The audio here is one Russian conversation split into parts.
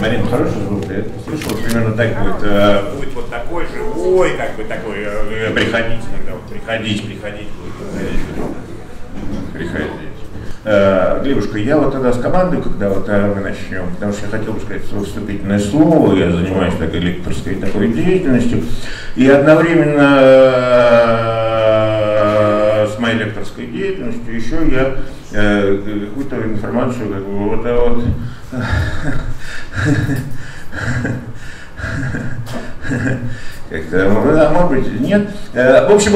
Марина, хороший звук, я слышал, примерно так будет. Э, будет вот такой живой, как бы такой, э, приходить иногда, вот, приходить, приходить, приходить. Э, Глебушка, я вот тогда с командой, когда вот мы начнем, потому что я хотел бы сказать свое вступительное слово, я занимаюсь такой лекторской такой деятельностью, и одновременно с моей лекторской деятельностью еще я э, какую-то информацию как бы вот, вот как-то, а может быть, нет. Э, в общем,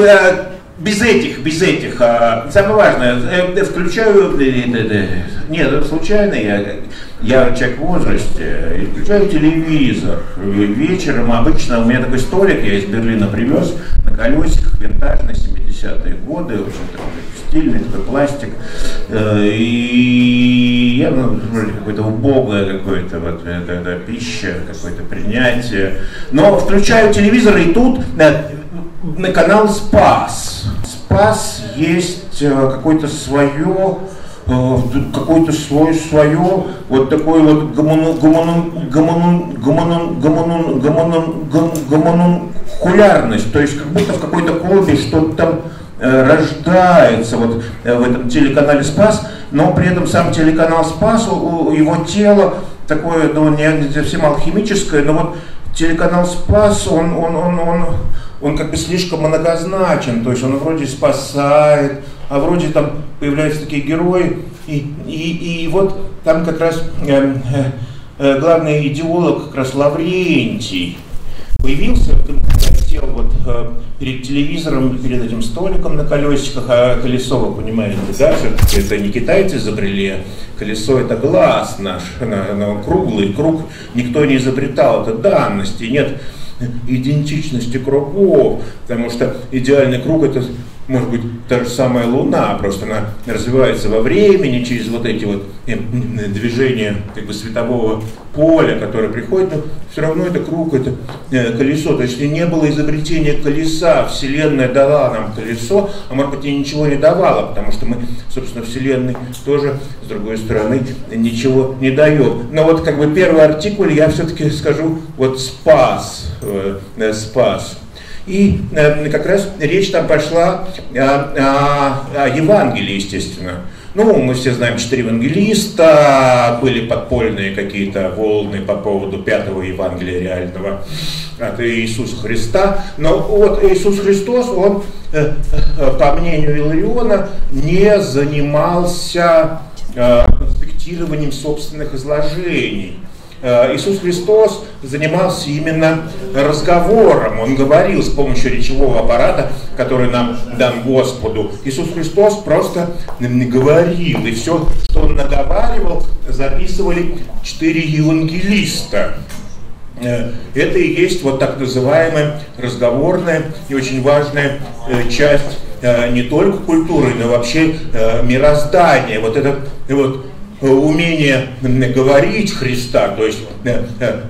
без этих, без этих, а, самое важное, э, включаю, нет, случайно я, я человек в возрасте, включаю телевизор вечером, обычно у меня такой столик, я из Берлина привез, на колесиках, винтажный, 70-е годы, очень такой стильный такой пластик, э, и я, ну, вроде какое-то убогое какое-то вот это, это пища, какое-то принятие, но включаю телевизор, и тут на канал Спас. Спас есть э, какое-то свое э, какое-то свое, вот такое вот гомону, гомону, гомону, гомону, гомону, гомону, гомону, кулярность, то есть как будто в какой-то колбе что-то там э, рождается вот в этом телеканале Спас, но при этом сам телеканал Спас, его тело такое, ну, не совсем алхимическое, но вот телеканал Спас, он, он, он, он, он как бы слишком многозначен, то есть он вроде спасает, а вроде там появляются такие герои, и, и, и вот там как раз э, э, э главный идеолог как раз Лаврентий появился, э, перед телевизором, перед этим столиком на колесиках, а колесо, вы понимаете, да, все-таки это не китайцы изобрели, колесо это глаз наш, на, на круглый круг, никто не изобретал, это данности, нет идентичности кругов, потому что идеальный круг это может быть та же самая Луна, просто она развивается во времени через вот эти вот э, движения как бы светового поля, которое приходит, но все равно это круг, это э, колесо. То есть не было изобретения колеса, Вселенная дала нам колесо, а может быть и ничего не давала, потому что мы, собственно, Вселенной тоже, с другой стороны, ничего не даем. Но вот как бы первый артикуль я все-таки скажу вот спас, э, спас. И э, как раз речь там пошла о, о, о Евангелии, естественно. Ну, мы все знаем четыре евангелиста, были подпольные какие-то волны по поводу пятого Евангелия реального от Иисуса Христа. Но вот Иисус Христос, он, э, э, по мнению Илариона, не занимался конспектированием собственных изложений. Э, Иисус Христос занимался именно разговором. Он говорил с помощью речевого аппарата, который нам дан Господу. Иисус Христос просто говорил. И все, что он наговаривал, записывали четыре евангелиста. Э, это и есть вот так называемая разговорная и очень важная э, часть не только культуры, но вообще мироздания. Вот этот вот умение говорить Христа, то есть, э, э,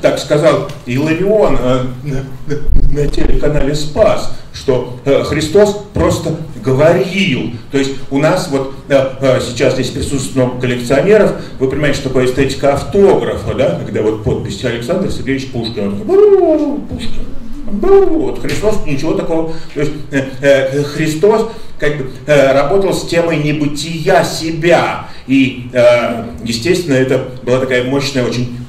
так сказал Иларион на телеканале «Спас», что Христос просто говорил. То есть у нас вот сейчас здесь присутствует много коллекционеров, вы понимаете, что такое эстетика автографа, да, когда вот подпись Александр Сергеевич Пушкин, он такой, Пушкин, вот, Христос ничего такого. То есть э, Христос как бы э, работал с темой небытия себя. И, э, естественно, это была такая мощная очень э,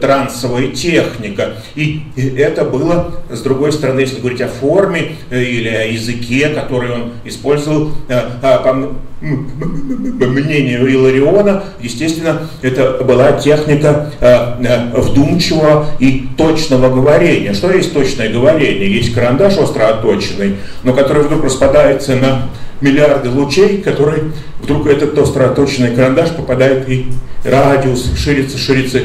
трансовая техника. И это было, с другой стороны, если говорить о форме э, или о языке, который он использовал, э, а, по мнению Илариона, естественно, это была техника вдумчивого и точного говорения. Что есть точное говорение? Есть карандаш остро оточенный, но который вдруг распадается на миллиарды лучей, который вдруг этот остро оточенный карандаш попадает и радиус ширится, ширится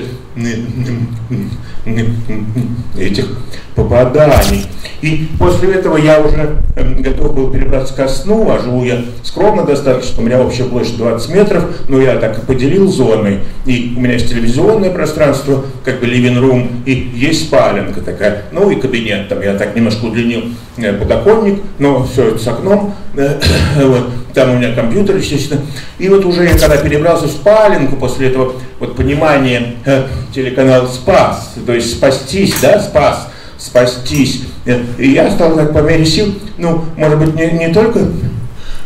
этих попаданий. И после этого я уже эм, готов был перебраться ко сну, а живу я скромно достаточно, у меня общая площадь 20 метров, но я так и поделил зоны. И у меня есть телевизионное пространство, как бы living room, и есть спаленка такая, ну и кабинет, там я так немножко удлинил э, подоконник, но все это с окном, э, вот, там у меня компьютер, естественно. И вот уже я когда перебрался в спаленку, после этого вот понимания э, телеканал «Спас», то есть «спастись», да, «Спас», «спастись». Э, и я стал так по мере сил, ну, может быть, не, не только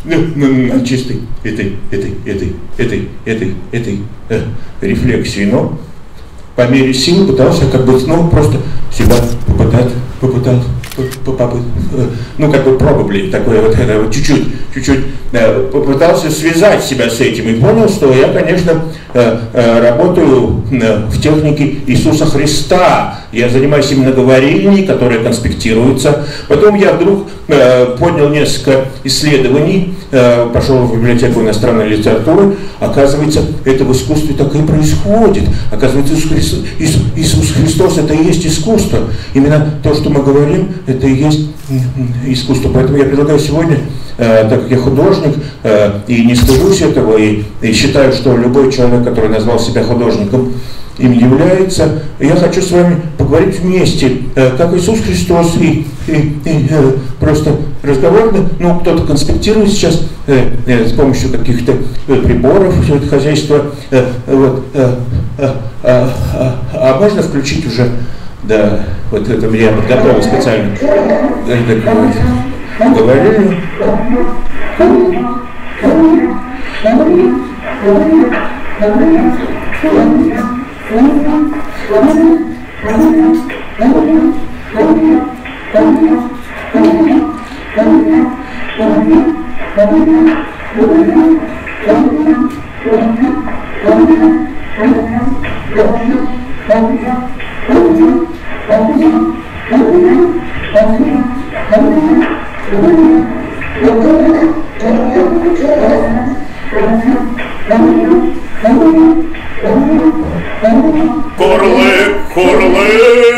на чистой этой, этой, этой, этой, этой, этой э, рефлексии, но по мере сил пытался как бы, ну, просто себя попытать, попытать, попытать, ну, как бы probably, такое вот, это вот чуть-чуть, чуть-чуть э, попытался связать себя с этим и понял, что я, конечно, э, э, работаю в технике Иисуса Христа, я занимаюсь именно говорильней, которые конспектируются. Потом я вдруг поднял несколько исследований, пошел в библиотеку иностранной литературы. Оказывается, это в искусстве так и происходит. Оказывается, Иисус Христос, Иисус, Христос это и есть искусство. Именно то, что мы говорим, это и есть искусство. Поэтому я предлагаю сегодня, так как я художник, э, и не стыжусь этого, и, и считаю, что любой человек, который назвал себя художником, им является. Я хочу с вами поговорить вместе, э, как Иисус Христос, и, и, и э, просто разговорно, ну, кто-то конспектирует сейчас э, э, с помощью каких-то э, приборов э, вот, э, э, э, э, а можно включить уже, да, вот это я подготовил специально, तो बैठे Thank you. Корли, корли.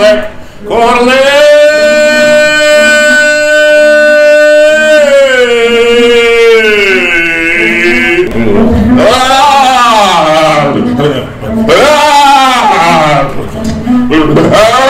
Cornelius! Cornelius! Ah!